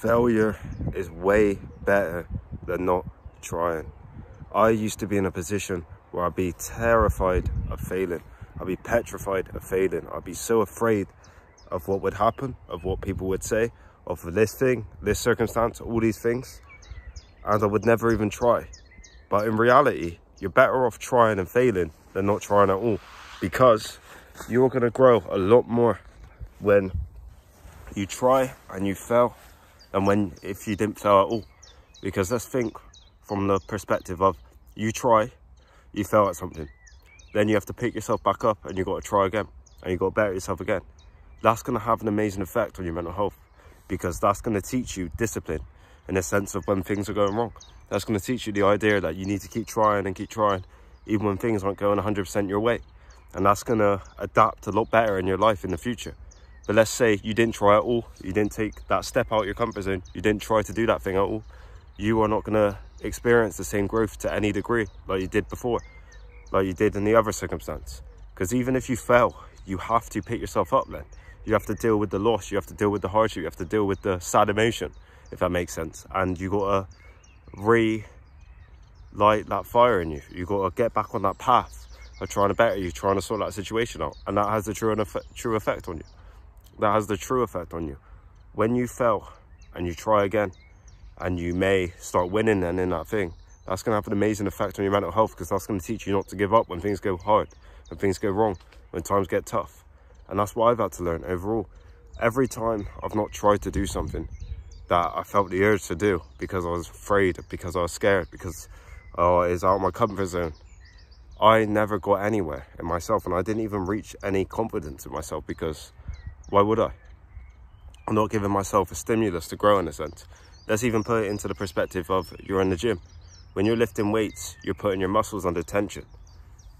Failure is way better than not trying. I used to be in a position where I'd be terrified of failing. I'd be petrified of failing. I'd be so afraid of what would happen, of what people would say, of this thing, this circumstance, all these things. And I would never even try. But in reality, you're better off trying and failing than not trying at all. Because you're going to grow a lot more when you try and you fail than when if you didn't fail at all. Because let's think from the perspective of you try, you fail at something. Then you have to pick yourself back up and you've got to try again and you've got to better yourself again. That's going to have an amazing effect on your mental health because that's going to teach you discipline in the sense of when things are going wrong. That's going to teach you the idea that you need to keep trying and keep trying even when things aren't going 100% your way. And that's going to adapt a lot better in your life in the future. But let's say you didn't try at all, you didn't take that step out of your comfort zone, you didn't try to do that thing at all, you are not going to experience the same growth to any degree like you did before, like you did in the other circumstance. Because even if you fail, you have to pick yourself up then. You have to deal with the loss, you have to deal with the hardship, you have to deal with the sad emotion, if that makes sense. And you got to re light that fire in you. You got to get back on that path of trying to better you, trying to sort that situation out. And that has a true, true effect on you. That has the true effect on you. When you fail and you try again, and you may start winning and in that thing, that's going to have an amazing effect on your mental health because that's going to teach you not to give up when things go hard, when things go wrong, when times get tough. And that's what I've had to learn overall. Every time I've not tried to do something that I felt the urge to do because I was afraid, because I was scared, because oh, it's out of my comfort zone, I never got anywhere in myself and I didn't even reach any confidence in myself because why would I? I'm not giving myself a stimulus to grow in a sense. Let's even put it into the perspective of you're in the gym. When you're lifting weights, you're putting your muscles under tension.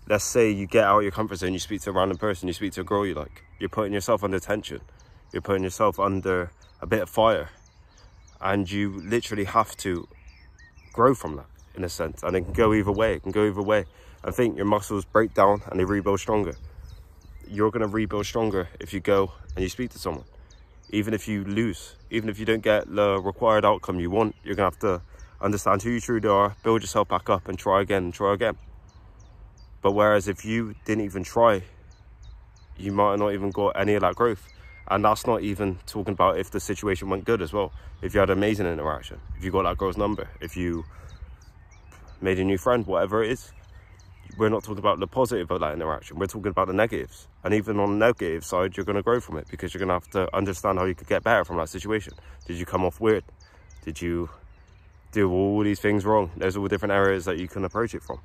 Let's say you get out of your comfort zone, you speak to a random person, you speak to a girl you like. You're putting yourself under tension. You're putting yourself under a bit of fire. And you literally have to grow from that in a sense. And it can go either way. It can go either way. I think your muscles break down and they rebuild stronger. You're going to rebuild stronger if you go and you speak to someone even if you lose, even if you don't get the required outcome you want, you're gonna have to understand who you truly are, build yourself back up and try again and try again. But whereas if you didn't even try, you might not even got any of that growth. And that's not even talking about if the situation went good as well. If you had amazing interaction, if you got that girl's number, if you made a new friend, whatever it is, we're not talking about the positive of that interaction. We're talking about the negatives. And even on the negative side, you're going to grow from it because you're going to have to understand how you could get better from that situation. Did you come off weird? Did you do all these things wrong? There's all different areas that you can approach it from.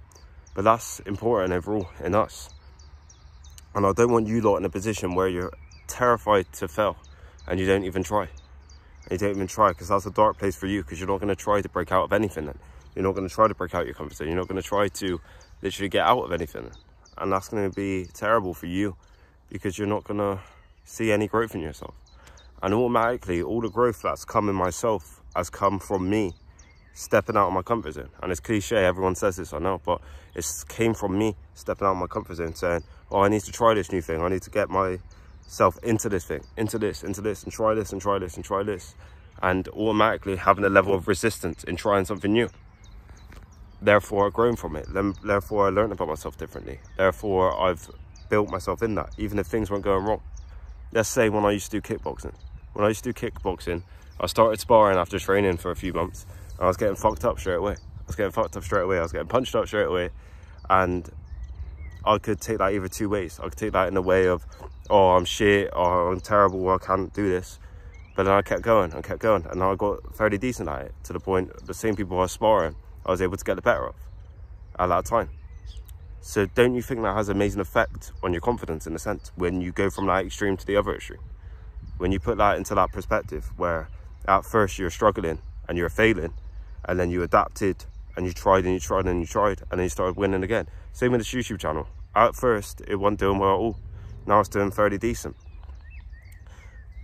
But that's important overall in us. And I don't want you lot in a position where you're terrified to fail and you don't even try. And you don't even try because that's a dark place for you because you're not going to try to break out of anything then. You're not going to try to break out your comfort zone. You're not going to try to literally get out of anything. And that's going to be terrible for you because you're not going to see any growth in yourself. And automatically, all the growth that's come in myself has come from me stepping out of my comfort zone. And it's cliche, everyone says this, I know, but it came from me stepping out of my comfort zone saying, oh, I need to try this new thing. I need to get myself into this thing, into this, into this, and try this, and try this, and try this. And automatically having a level of resistance in trying something new therefore I've grown from it. Therefore I learned about myself differently. Therefore I've built myself in that, even if things weren't going wrong. Let's say when I used to do kickboxing. When I used to do kickboxing, I started sparring after training for a few months. I was getting fucked up straight away. I was getting fucked up straight away. I was getting punched up straight away. And I could take that either two ways. I could take that in the way of, oh, I'm shit, or I'm terrible, I can't do this. But then I kept going, and kept going, and I got fairly decent at it to the point the same people I was sparring I was able to get the better of at that time. So don't you think that has amazing effect on your confidence in a sense when you go from that extreme to the other extreme? When you put that into that perspective where at first you're struggling and you're failing and then you adapted and you tried and you tried and you tried and then you started winning again. Same with this YouTube channel. At first it wasn't doing well at all. Now it's doing fairly decent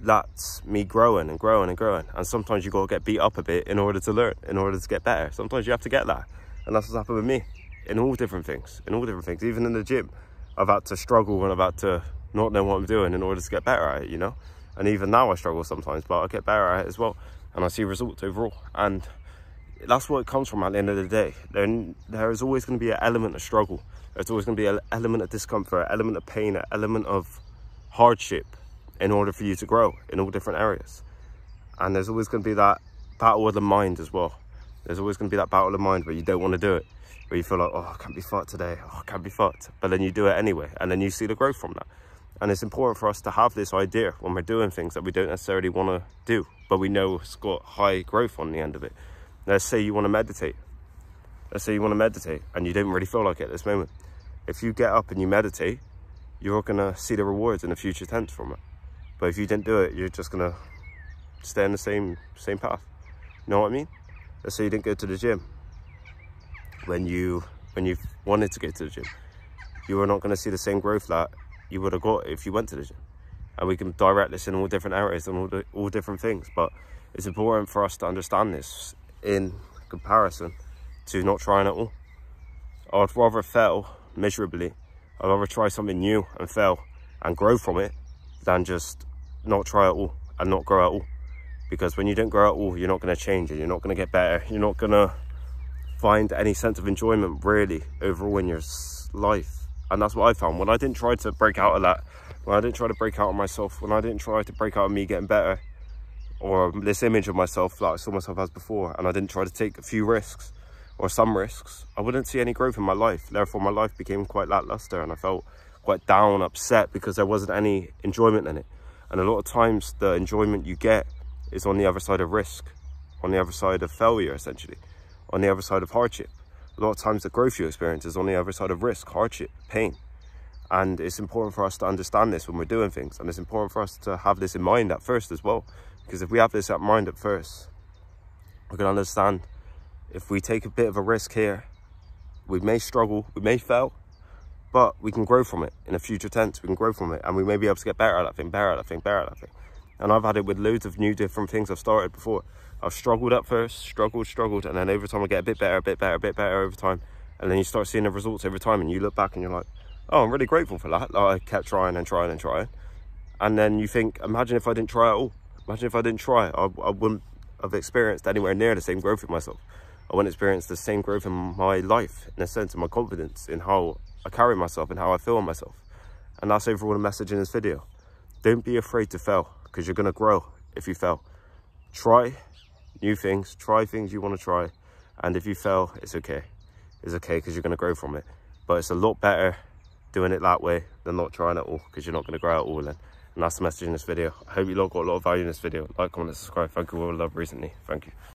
that's me growing and growing and growing. And sometimes you got to get beat up a bit in order to learn, in order to get better. Sometimes you have to get that. And that's what's happened with me in all different things, in all different things. Even in the gym, I've had to struggle and I've had to not know what I'm doing in order to get better at it, you know? And even now I struggle sometimes, but I get better at it as well. and I see results overall. And that's what it comes from at the end of the day. Then there is always going to be an element of struggle. There's always going to be an element of discomfort, an element of pain, an element of hardship in order for you to grow in all different areas. And there's always going to be that battle of the mind as well. There's always going to be that battle of the mind where you don't want to do it, where you feel like, oh, I can't be fucked today. Oh, I can't be fucked. But then you do it anyway, and then you see the growth from that. And it's important for us to have this idea when we're doing things that we don't necessarily want to do, but we know it's got high growth on the end of it. Let's say you want to meditate. Let's say you want to meditate and you don't really feel like it at this moment. If you get up and you meditate, you're going to see the rewards in the future tense from it. But if you didn't do it, you're just going to stay in the same same path. You know what I mean? Let's say you didn't go to the gym when you when you wanted to go to the gym. You are not going to see the same growth that you would have got if you went to the gym. And we can direct this in all different areas and all, the, all different things. But it's important for us to understand this in comparison to not trying at all. I'd rather fail miserably. I'd rather try something new and fail and grow from it than just not try at all and not grow at all. Because when you don't grow at all, you're not going to change and you're not going to get better. You're not going to find any sense of enjoyment really overall in your life. And that's what I found. When I didn't try to break out of that, when I didn't try to break out of myself, when I didn't try to break out of me getting better, or this image of myself that I saw myself as before, and I didn't try to take a few risks or some risks, I wouldn't see any growth in my life. Therefore, my life became quite lackluster and I felt quite down, upset because there wasn't any enjoyment in it. And a lot of times the enjoyment you get is on the other side of risk, on the other side of failure, essentially, on the other side of hardship. A lot of times the growth you experience is on the other side of risk, hardship, pain. And it's important for us to understand this when we're doing things. And it's important for us to have this in mind at first as well. Because if we have this at mind at first, we can understand if we take a bit of a risk here, we may struggle, we may fail, but we can grow from it in a future tense. We can grow from it and we may be able to get better at that thing, better at that thing, better at that thing. And I've had it with loads of new different things I've started before. I've struggled at first, struggled, struggled, and then over time I get a bit better, a bit better, a bit better over time. And then you start seeing the results over time and you look back and you're like, oh, I'm really grateful for that. Like I kept trying and trying and trying. And then you think, imagine if I didn't try at all. Imagine if I didn't try, I, I wouldn't have experienced anywhere near the same growth in myself. I wouldn't experience the same growth in my life, in a sense, of my confidence, in how I carry myself and how I feel on myself. And that's overall the message in this video. Don't be afraid to fail, because you're going to grow if you fail. Try new things, try things you want to try. And if you fail, it's okay. It's okay, because you're going to grow from it. But it's a lot better doing it that way than not trying at all, because you're not going to grow at all then. And that's the message in this video. I hope you lot got a lot of value in this video. Like, comment, and subscribe. Thank you all love recently. Thank you.